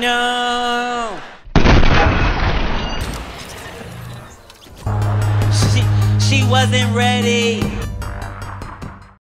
No. She she wasn't ready.